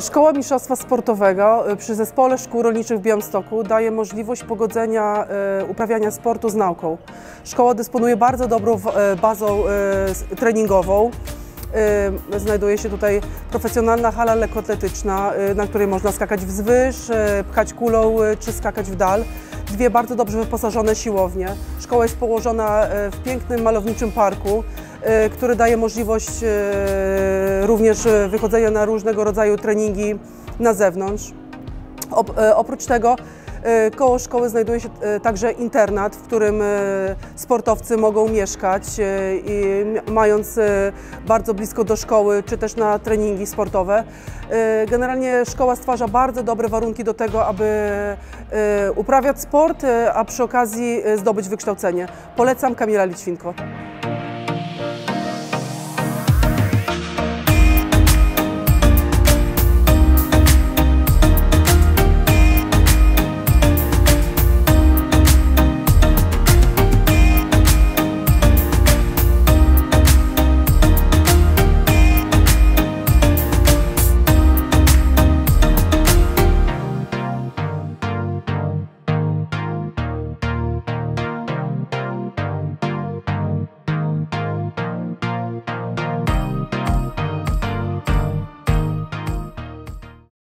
Szkoła Mistrzostwa Sportowego y, przy Zespole Szkół Rolniczych w Białymstoku daje możliwość pogodzenia y, uprawiania sportu z nauką. Szkoła dysponuje bardzo dobrą y, bazą treningową. Znajduje się tutaj profesjonalna hala lekkoatletyczna, na której można skakać wzwyż, pchać kulą czy skakać w dal. Dwie bardzo dobrze wyposażone siłownie. Szkoła jest położona w pięknym, malowniczym parku, który daje możliwość y, również y, wychodzenia na różnego rodzaju treningi na zewnątrz. Op, e, oprócz tego e, koło szkoły znajduje się e, także internat, w którym e, sportowcy mogą mieszkać e, mając e, bardzo blisko do szkoły czy też na treningi sportowe. E, Generalnie szkoła stwarza bardzo dobre warunki do tego, aby e, uprawiać sport, e, a przy okazji e, zdobyć wykształcenie. Polecam Kamila Lićwinko.